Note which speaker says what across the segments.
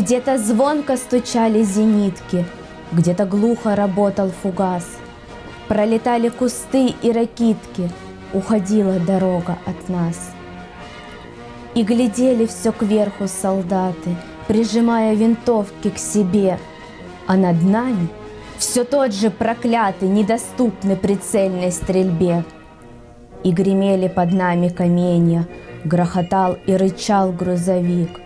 Speaker 1: Где-то звонко стучали зенитки, где-то глухо работал фугас. Пролетали кусты и ракитки, уходила дорога от нас. И глядели все кверху солдаты, прижимая винтовки к себе, а над нами все тот же проклятый, недоступный прицельной стрельбе. И гремели под нами каменья, грохотал и рычал грузовик.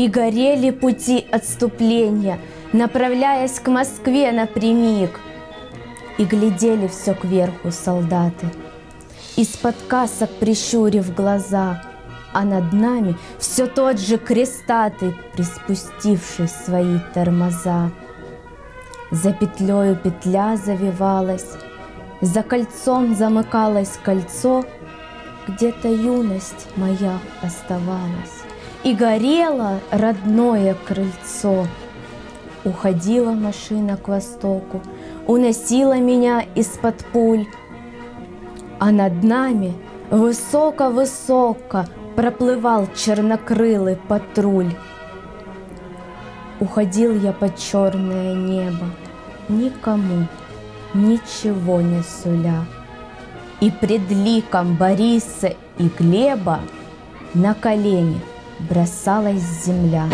Speaker 1: И горели пути отступления, направляясь к Москве напрямик. И глядели все кверху солдаты, из-под касок прищурив глаза, а над нами все тот же крестатый, приспустивший свои тормоза. За петлею петля завивалась, за кольцом замыкалось кольцо, где-то юность моя оставалась, и горело родное крыльцо. Уходила машина к востоку, уносила меня из-под пуль, а над нами высоко-высоко проплывал чернокрылый патруль. Уходил я под черное небо, никому ничего не суля. И пред ликом Бориса и Глеба на колени бросалась земля.